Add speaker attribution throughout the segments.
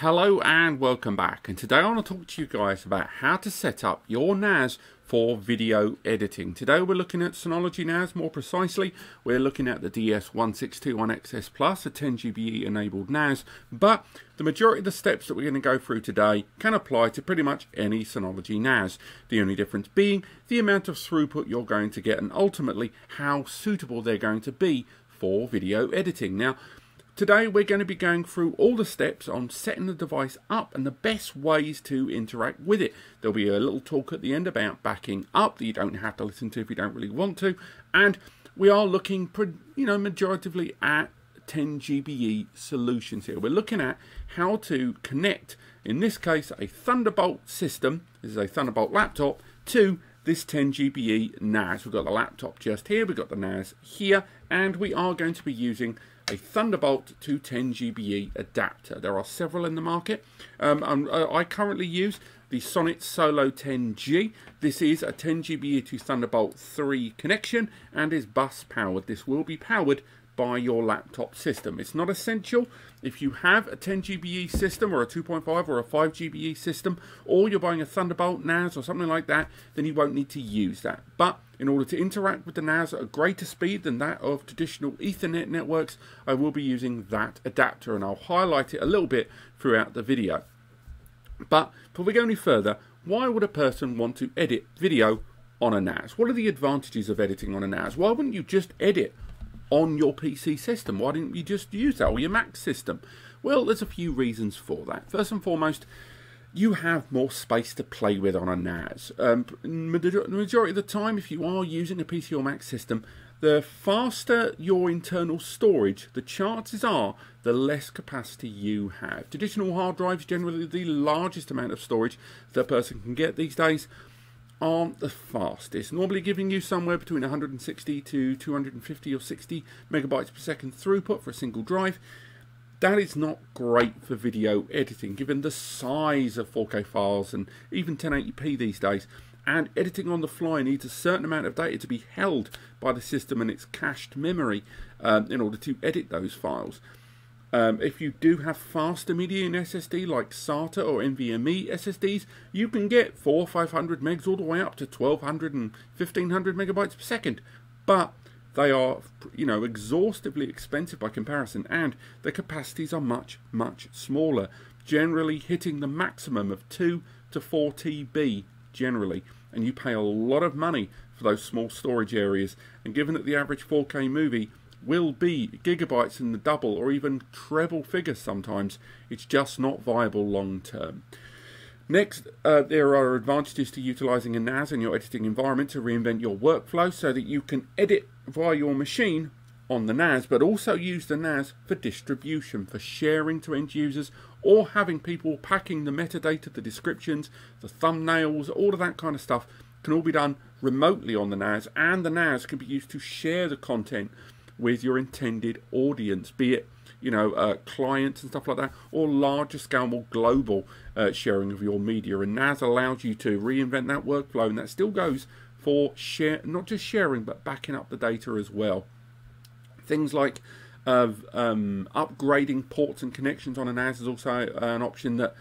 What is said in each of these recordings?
Speaker 1: Hello and welcome back and today I want to talk to you guys about how to set up your NAS for video editing. Today we're looking at Synology NAS more precisely. We're looking at the DS1621XS Plus, a 10GBE enabled NAS, but the majority of the steps that we're going to go through today can apply to pretty much any Synology NAS. The only difference being the amount of throughput you're going to get and ultimately how suitable they're going to be for video editing. Now, Today we're going to be going through all the steps on setting the device up and the best ways to interact with it. There'll be a little talk at the end about backing up that you don't have to listen to if you don't really want to. And we are looking, you know, majoritively at 10 GBE solutions here. We're looking at how to connect, in this case, a Thunderbolt system, this is a Thunderbolt laptop, to this 10 GBE NAS. We've got the laptop just here, we've got the NAS here, and we are going to be using a Thunderbolt to 10 GBE adapter. There are several in the market. Um, uh, I currently use the Sonnet Solo 10G. This is a 10 GBE to Thunderbolt 3 connection and is bus powered. This will be powered by your laptop system. It's not essential. If you have a 10 GBE system or a 2.5 or a 5 GBE system, or you're buying a Thunderbolt NAS or something like that, then you won't need to use that. But in order to interact with the NAS at a greater speed than that of traditional Ethernet networks, I will be using that adapter and I'll highlight it a little bit throughout the video. But before we go any further, why would a person want to edit video on a NAS? What are the advantages of editing on a NAS? Why wouldn't you just edit on your PC system? Why didn't you just use that or your Mac system? Well, there's a few reasons for that. First and foremost, you have more space to play with on a NAS. Um, the majority of the time, if you are using a PC or Mac system, the faster your internal storage, the chances are the less capacity you have. Traditional hard drives, generally the largest amount of storage that a person can get these days, aren't the fastest, normally giving you somewhere between 160 to 250 or 60 megabytes per second throughput for a single drive. That is not great for video editing, given the size of 4K files and even 1080p these days. And editing on the fly needs a certain amount of data to be held by the system and its cached memory um, in order to edit those files. Um, if you do have faster media in SSD like SATA or NVMe SSDs, you can get 4 500 megs all the way up to 1200 and 1500 megabytes per second. But they are, you know, exhaustively expensive by comparison, and the capacities are much, much smaller, generally hitting the maximum of 2 to 4 TB generally. And you pay a lot of money for those small storage areas. And given that the average 4K movie will be gigabytes in the double or even treble figures sometimes. It's just not viable long term. Next, uh, there are advantages to utilizing a NAS in your editing environment to reinvent your workflow so that you can edit via your machine on the NAS, but also use the NAS for distribution, for sharing to end users, or having people packing the metadata, the descriptions, the thumbnails, all of that kind of stuff can all be done remotely on the NAS, and the NAS can be used to share the content with your intended audience, be it you know uh, clients and stuff like that, or larger scale, more global uh, sharing of your media. And NAS allows you to reinvent that workflow, and that still goes for share, not just sharing, but backing up the data as well. Things like of um, upgrading ports and connections on a NAS is also an option that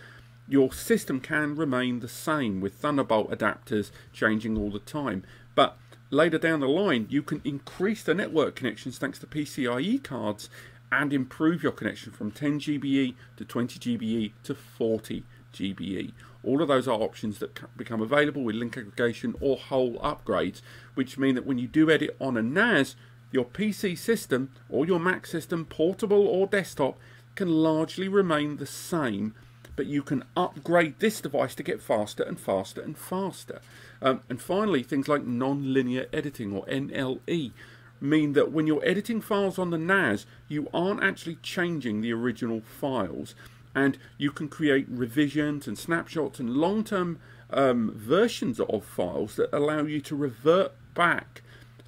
Speaker 1: your system can remain the same with Thunderbolt adapters changing all the time. But later down the line, you can increase the network connections thanks to PCIe cards and improve your connection from 10 GBE to 20 GBE to 40 GBE. All of those are options that become available with link aggregation or whole upgrades, which mean that when you do edit on a NAS, your PC system or your Mac system, portable or desktop, can largely remain the same but you can upgrade this device to get faster and faster and faster. Um, and finally, things like non-linear editing or NLE mean that when you're editing files on the NAS, you aren't actually changing the original files. And you can create revisions and snapshots and long-term um, versions of files that allow you to revert back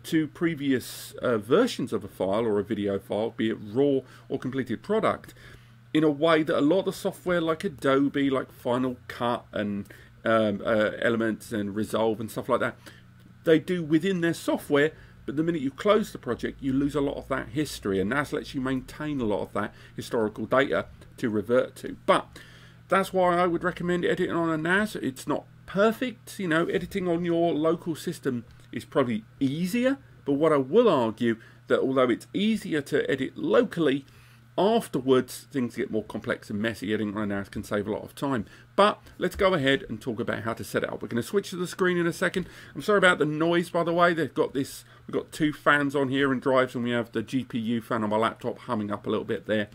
Speaker 1: to previous uh, versions of a file or a video file, be it raw or completed product, in a way that a lot of the software like Adobe, like Final Cut and um, uh, Elements and Resolve and stuff like that, they do within their software. But the minute you close the project, you lose a lot of that history, and NAS lets you maintain a lot of that historical data to revert to. But that's why I would recommend editing on a NAS. It's not perfect, you know, editing on your local system is probably easier, but what I will argue that although it's easier to edit locally, afterwards things get more complex and messy. On a NAS can save a lot of time. But let's go ahead and talk about how to set it up. We're going to switch to the screen in a second. I'm sorry about the noise, by the way. They've got this. We've got two fans on here and drives, and we have the GPU fan on my laptop humming up a little bit there.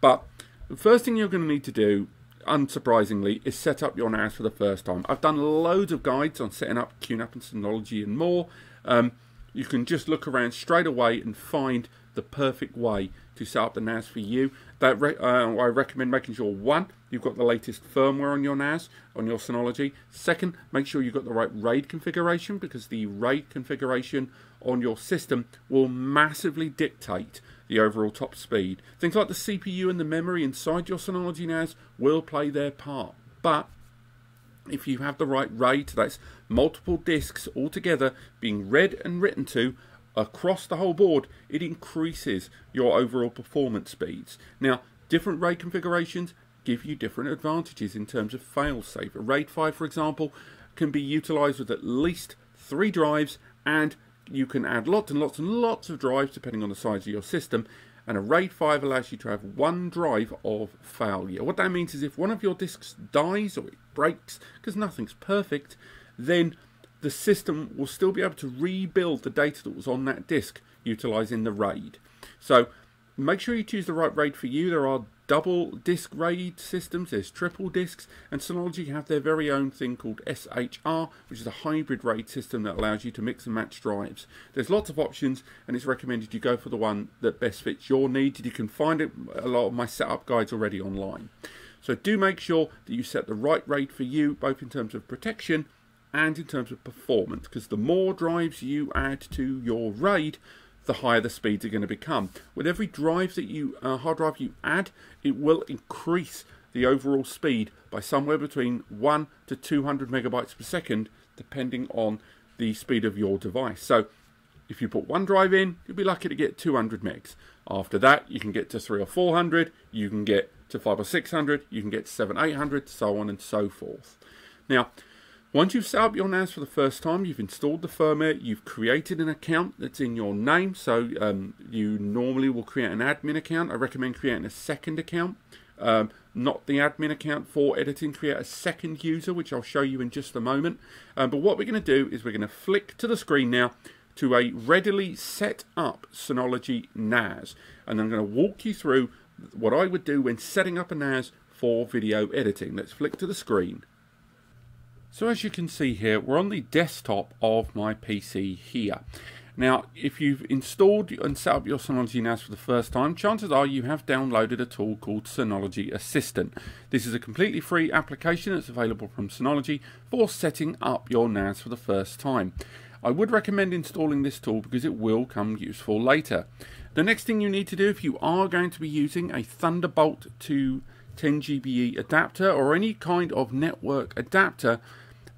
Speaker 1: But the first thing you're going to need to do unsurprisingly, is set up your NAS for the first time. I've done loads of guides on setting up QNAP and Synology and more. Um, you can just look around straight away and find the perfect way to set up the NAS for you. That re uh, I recommend making sure one, you've got the latest firmware on your NAS, on your Synology. Second, make sure you've got the right RAID configuration because the RAID configuration on your system will massively dictate the overall top speed. Things like the CPU and the memory inside your Synology NAS will play their part. But if you have the right RAID, that's multiple disks all together being read and written to across the whole board, it increases your overall performance speeds. Now, different RAID configurations give you different advantages in terms of failsafe. A RAID 5, for example, can be utilized with at least three drives and you can add lots and lots and lots of drives depending on the size of your system and a RAID 5 allows you to have one drive of failure. What that means is if one of your disks dies or it breaks, because nothing's perfect, then the system will still be able to rebuild the data that was on that disk utilizing the RAID. So make sure you choose the right RAID for you. There are double disk RAID systems, there's triple disks, and Synology have their very own thing called SHR, which is a hybrid RAID system that allows you to mix and match drives. There's lots of options, and it's recommended you go for the one that best fits your needs. You can find it, a lot of my setup guides already online. So do make sure that you set the right RAID for you, both in terms of protection and in terms of performance, because the more drives you add to your RAID, the higher the speeds are going to become. With every drive that you uh, hard drive you add, it will increase the overall speed by somewhere between 1 to 200 megabytes per second, depending on the speed of your device. So if you put one drive in, you'll be lucky to get 200 megs. After that, you can get to 3 or 400, you can get to 5 or 600, you can get to 7, 800, so on and so forth. Now, once you've set up your NAS for the first time, you've installed the firmware, you've created an account that's in your name. So um, you normally will create an admin account. I recommend creating a second account, um, not the admin account for editing. Create a second user, which I'll show you in just a moment. Um, but what we're going to do is we're going to flick to the screen now to a readily set up Synology NAS. And I'm going to walk you through what I would do when setting up a NAS for video editing. Let's flick to the screen. So as you can see here, we're on the desktop of my PC here. Now, if you've installed and set up your Synology NAS for the first time, chances are you have downloaded a tool called Synology Assistant. This is a completely free application that's available from Synology for setting up your NAS for the first time. I would recommend installing this tool because it will come useful later. The next thing you need to do if you are going to be using a Thunderbolt to 10 GBE adapter or any kind of network adapter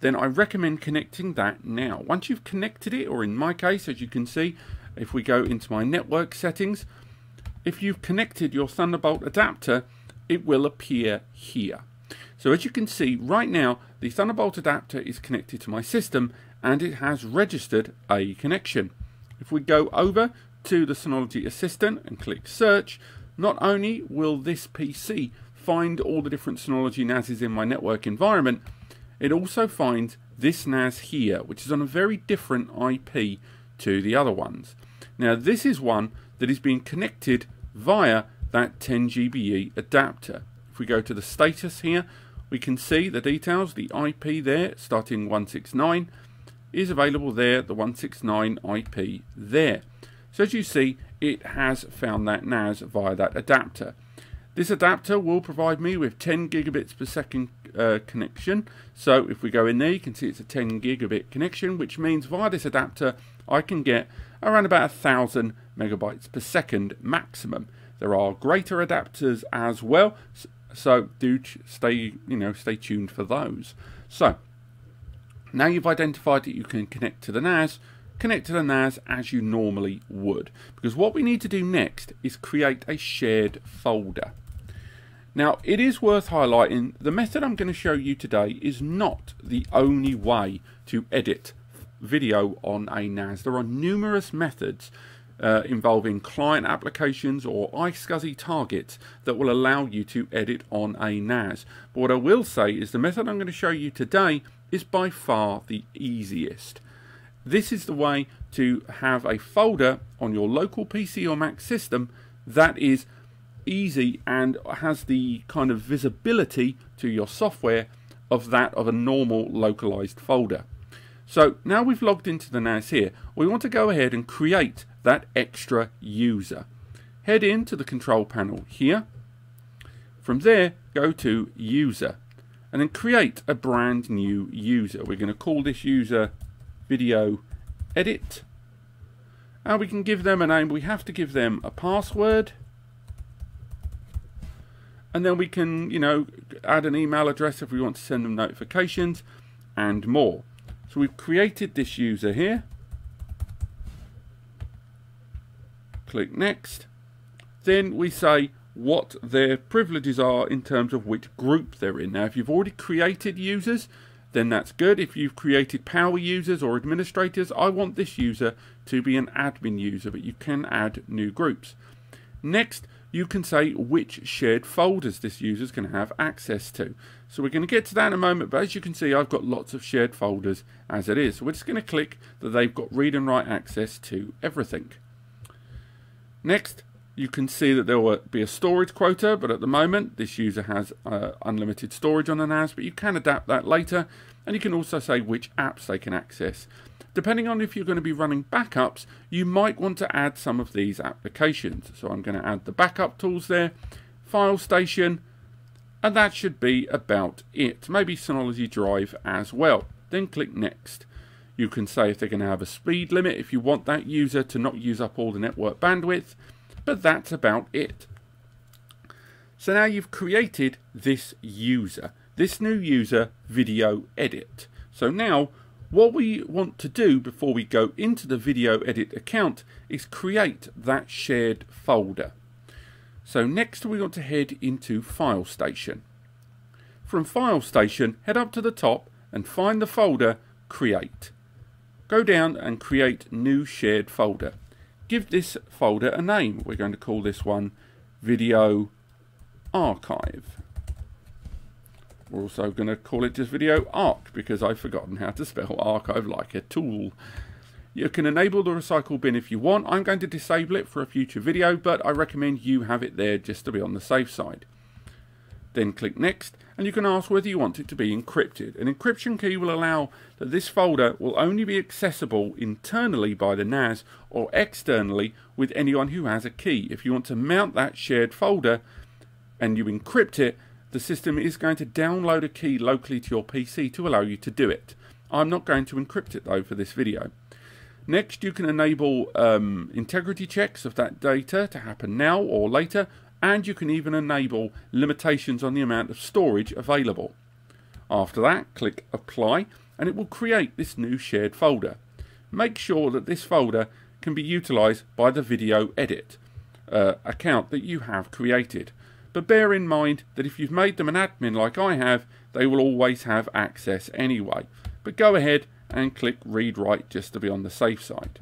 Speaker 1: then I recommend connecting that now. Once you've connected it, or in my case, as you can see, if we go into my network settings, if you've connected your Thunderbolt adapter, it will appear here. So as you can see, right now, the Thunderbolt adapter is connected to my system and it has registered a connection. If we go over to the Synology Assistant and click search, not only will this PC find all the different Synology NASs in my network environment, it also finds this NAS here, which is on a very different IP to the other ones. Now this is one that is being connected via that 10GBE adapter. If we go to the status here, we can see the details, the IP there starting 169 is available there, the 169 IP there. So as you see, it has found that NAS via that adapter. This adapter will provide me with 10 gigabits per second uh, connection. So if we go in there, you can see it's a 10 gigabit connection, which means via this adapter, I can get around about a thousand megabytes per second maximum. There are greater adapters as well, so do stay, you know, stay tuned for those. So now you've identified that you can connect to the NAS, connect to the NAS as you normally would. Because what we need to do next is create a shared folder. Now, it is worth highlighting the method I'm going to show you today is not the only way to edit video on a NAS. There are numerous methods uh, involving client applications or iSCSI targets that will allow you to edit on a NAS. But what I will say is the method I'm going to show you today is by far the easiest. This is the way to have a folder on your local PC or Mac system that is easy and has the kind of visibility to your software of that of a normal localized folder. So now we've logged into the NAS here, we want to go ahead and create that extra user. Head into the control panel here. From there, go to user and then create a brand new user. We're going to call this user video edit and we can give them a name. We have to give them a password and then we can, you know, add an email address if we want to send them notifications and more. So we've created this user here. Click next. Then we say what their privileges are in terms of which group they're in. Now, if you've already created users, then that's good. If you've created power users or administrators, I want this user to be an admin user, but you can add new groups. Next, you can say which shared folders this user is going to have access to. So we're going to get to that in a moment, but as you can see, I've got lots of shared folders as it is. So we're just going to click that they've got read and write access to everything. Next, you can see that there will be a storage quota, but at the moment, this user has uh, unlimited storage on the NAS, but you can adapt that later, and you can also say which apps they can access. Depending on if you're going to be running backups, you might want to add some of these applications. So I'm going to add the backup tools there, File Station, and that should be about it. Maybe Synology Drive as well. Then click Next. You can say if they're going to have a speed limit, if you want that user to not use up all the network bandwidth, but that's about it. So now you've created this user, this new user video edit. So now what we want to do before we go into the video edit account is create that shared folder. So next we want to head into File Station. From File Station, head up to the top and find the folder Create. Go down and create New Shared Folder. Give this folder a name. We're going to call this one Video Archive. We're also going to call it just video arc because I've forgotten how to spell archive like a tool. You can enable the recycle bin if you want. I'm going to disable it for a future video, but I recommend you have it there just to be on the safe side. Then click next and you can ask whether you want it to be encrypted. An encryption key will allow that this folder will only be accessible internally by the NAS or externally with anyone who has a key. If you want to mount that shared folder and you encrypt it, the system is going to download a key locally to your PC to allow you to do it. I'm not going to encrypt it though for this video. Next, you can enable um, integrity checks of that data to happen now or later, and you can even enable limitations on the amount of storage available. After that, click Apply, and it will create this new shared folder. Make sure that this folder can be utilized by the video edit uh, account that you have created but bear in mind that if you've made them an admin like I have, they will always have access anyway. But go ahead and click read write just to be on the safe side.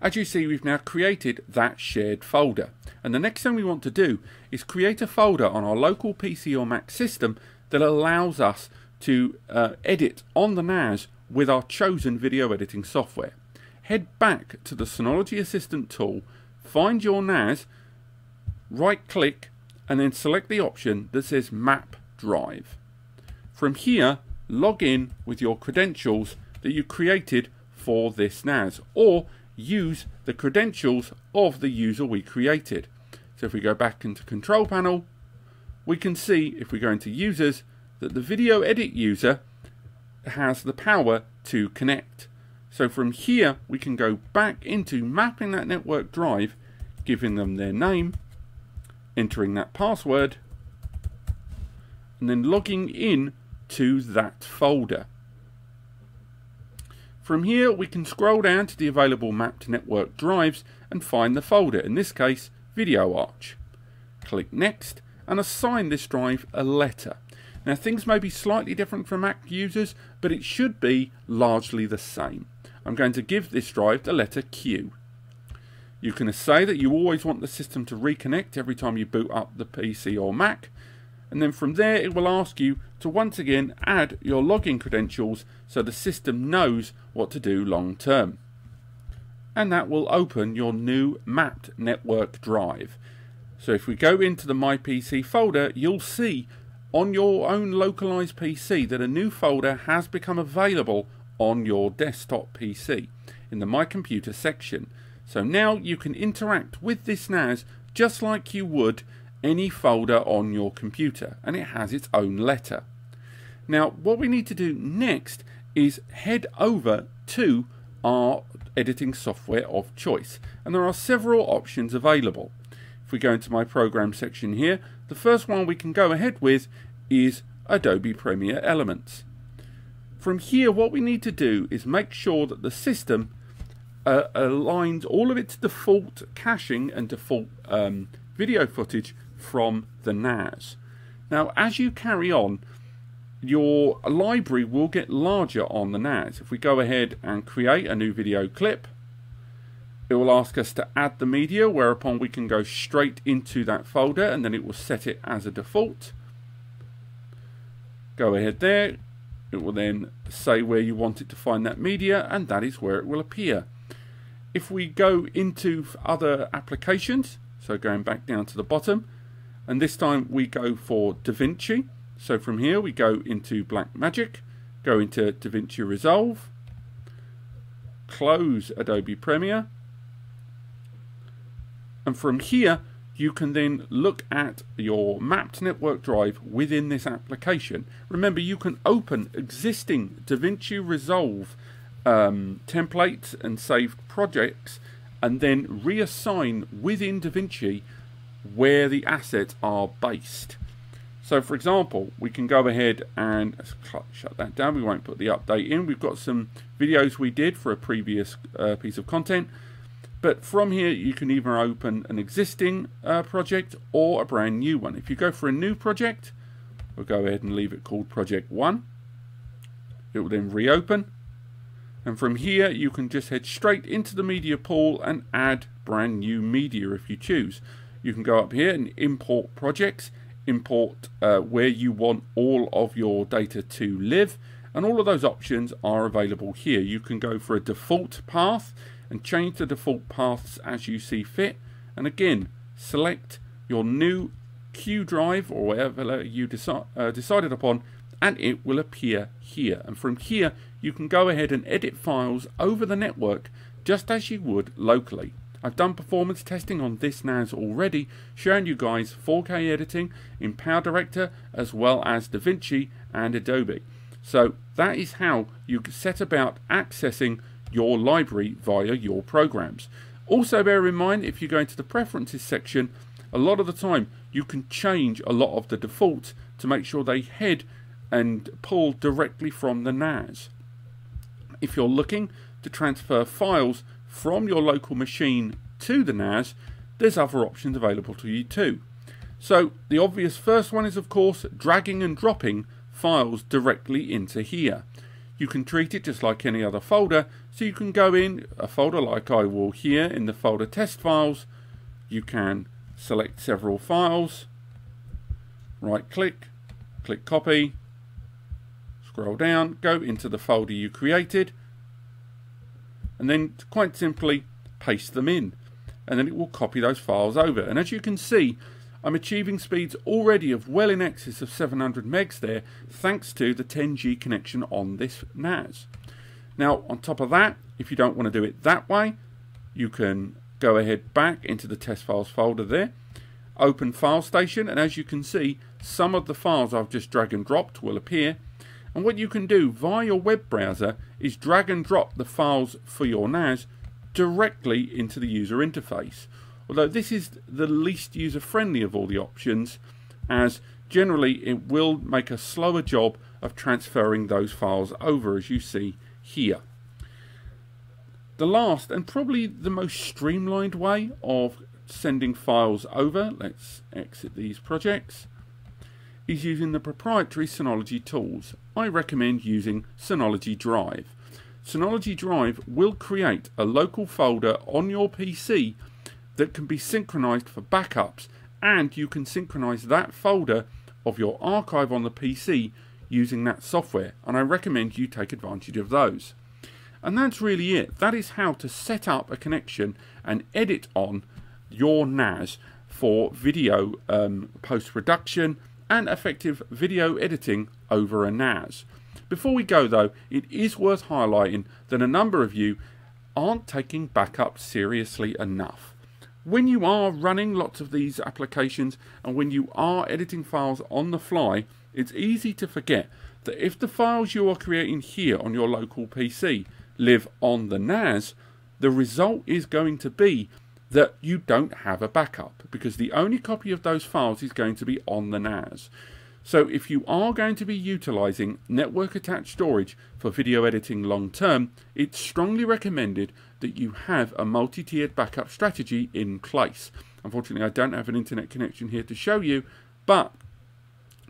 Speaker 1: As you see, we've now created that shared folder. And the next thing we want to do is create a folder on our local PC or Mac system that allows us to uh, edit on the NAS with our chosen video editing software. Head back to the Synology Assistant tool, find your NAS, right click and then select the option that says Map Drive. From here, log in with your credentials that you created for this NAS or use the credentials of the user we created. So if we go back into control panel, we can see if we go into users that the video edit user has the power to connect. So from here, we can go back into mapping that network drive, giving them their name, entering that password, and then logging in to that folder. From here we can scroll down to the available mapped network drives and find the folder, in this case Video Arch. Click Next and assign this drive a letter. Now things may be slightly different for Mac users, but it should be largely the same. I'm going to give this drive the letter Q. You can say that you always want the system to reconnect every time you boot up the PC or Mac, and then from there it will ask you to once again add your login credentials so the system knows what to do long term. And that will open your new mapped network drive. So if we go into the My PC folder, you'll see on your own localized PC that a new folder has become available on your desktop PC in the My Computer section. So now you can interact with this NAS just like you would any folder on your computer and it has its own letter. Now what we need to do next is head over to our editing software of choice and there are several options available. If we go into my program section here, the first one we can go ahead with is Adobe Premiere Elements. From here, what we need to do is make sure that the system uh, aligns all of its default caching and default um, video footage from the NAS. Now, as you carry on, your library will get larger on the NAS. If we go ahead and create a new video clip, it will ask us to add the media, whereupon we can go straight into that folder and then it will set it as a default. Go ahead there, it will then say where you want it to find that media and that is where it will appear. If we go into other applications, so going back down to the bottom, and this time we go for DaVinci. So from here we go into Blackmagic, go into DaVinci Resolve, close Adobe Premiere, and from here you can then look at your mapped network drive within this application. Remember, you can open existing DaVinci Resolve um, templates and saved projects and then reassign within DaVinci where the assets are based. So for example, we can go ahead and shut that down. We won't put the update in. We've got some videos we did for a previous uh, piece of content. But from here, you can either open an existing uh, project or a brand new one. If you go for a new project, we'll go ahead and leave it called Project 1. It will then reopen. And from here, you can just head straight into the media pool and add brand new media if you choose. You can go up here and import projects, import uh, where you want all of your data to live. And all of those options are available here. You can go for a default path and change the default paths as you see fit. And again, select your new Q drive or whatever you deci uh, decided upon and it will appear here. And from here, you can go ahead and edit files over the network just as you would locally. I've done performance testing on this NAS already, showing you guys 4K editing in PowerDirector as well as DaVinci and Adobe. So that is how you set about accessing your library via your programs. Also bear in mind if you go into the preferences section, a lot of the time you can change a lot of the defaults to make sure they head and pull directly from the NAS. If you're looking to transfer files from your local machine to the NAS, there's other options available to you too. So the obvious first one is of course dragging and dropping files directly into here. You can treat it just like any other folder, so you can go in a folder like I will here in the folder test files. You can select several files, right click, click copy, scroll down, go into the folder you created, and then quite simply paste them in. And then it will copy those files over. And as you can see, I'm achieving speeds already of well in excess of 700 megs there, thanks to the 10G connection on this NAS. Now, on top of that, if you don't want to do it that way, you can go ahead back into the test files folder there, open File Station, and as you can see, some of the files I've just drag and dropped will appear. And what you can do via your web browser is drag and drop the files for your NAS directly into the user interface although this is the least user friendly of all the options as generally it will make a slower job of transferring those files over as you see here. The last and probably the most streamlined way of sending files over, let's exit these projects, is using the proprietary Synology tools. I recommend using Synology Drive. Synology Drive will create a local folder on your PC that can be synchronized for backups and you can synchronize that folder of your archive on the PC using that software and I recommend you take advantage of those. And that's really it. That is how to set up a connection and edit on your NAS for video um, post production and effective video editing over a NAS. Before we go though, it is worth highlighting that a number of you aren't taking backup seriously enough. When you are running lots of these applications and when you are editing files on the fly, it's easy to forget that if the files you are creating here on your local PC live on the NAS, the result is going to be that you don't have a backup because the only copy of those files is going to be on the NAS. So if you are going to be utilizing network attached storage for video editing long term, it's strongly recommended that you have a multi-tiered backup strategy in place. Unfortunately, I don't have an internet connection here to show you, but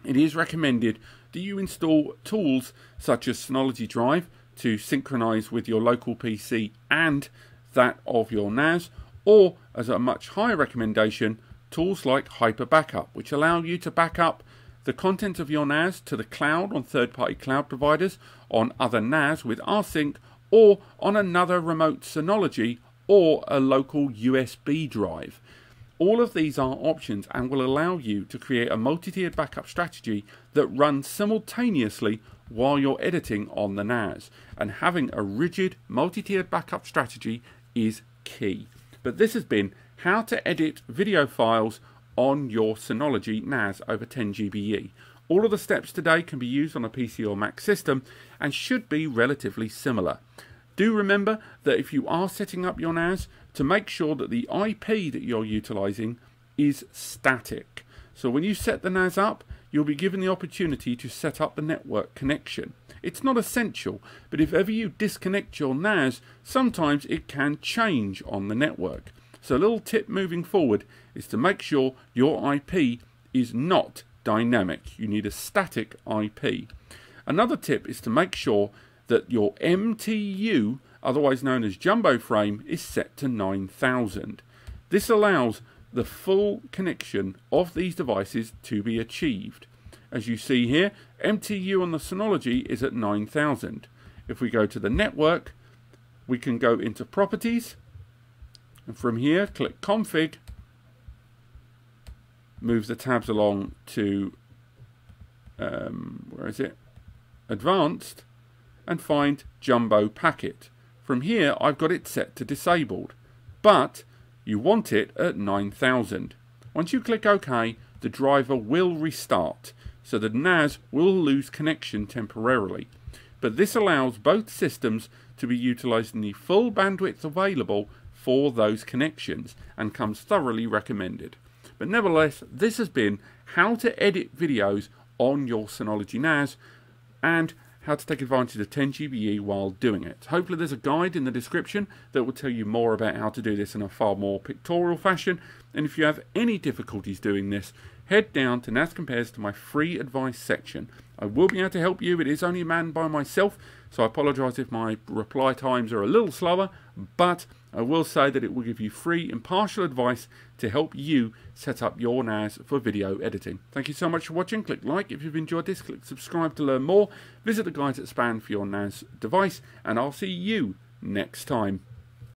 Speaker 1: it is recommended that you install tools such as Synology Drive to synchronize with your local PC and that of your NAS, or as a much higher recommendation, tools like Hyper Backup, which allow you to back up the content of your NAS to the cloud on third party cloud providers, on other NAS with rsync, or on another remote Synology or a local USB drive. All of these are options and will allow you to create a multi tiered backup strategy that runs simultaneously while you're editing on the NAS. And having a rigid multi tiered backup strategy is key. But this has been how to edit video files on your Synology NAS over 10 GBE. All of the steps today can be used on a PC or Mac system and should be relatively similar. Do remember that if you are setting up your NAS, to make sure that the IP that you're utilizing is static. So when you set the NAS up, you'll be given the opportunity to set up the network connection. It's not essential, but if ever you disconnect your NAS, sometimes it can change on the network. So a little tip moving forward is to make sure your IP is not dynamic. You need a static IP. Another tip is to make sure that your MTU, otherwise known as jumbo frame, is set to 9000. This allows the full connection of these devices to be achieved. As you see here, MTU on the Synology is at 9000. If we go to the network, we can go into properties, and from here click config, move the tabs along to, um, where is it, advanced, and find Jumbo Packet. From here, I've got it set to disabled, but you want it at 9000. Once you click OK, the driver will restart, so the NAS will lose connection temporarily. But this allows both systems to be utilizing the full bandwidth available for those connections and comes thoroughly recommended. But nevertheless, this has been how to edit videos on your Synology NAS and how to take advantage of 10 GBE while doing it. Hopefully there's a guide in the description that will tell you more about how to do this in a far more pictorial fashion. And if you have any difficulties doing this, head down to NAS Compares to my free advice section. I will be able to help you. It is only manned by myself, so I apologise if my reply times are a little slower, but I will say that it will give you free impartial advice to help you set up your NAS for video editing. Thank you so much for watching. Click like if you've enjoyed this. Click subscribe to learn more. Visit the guides at Span for your NAS device, and I'll see you next time.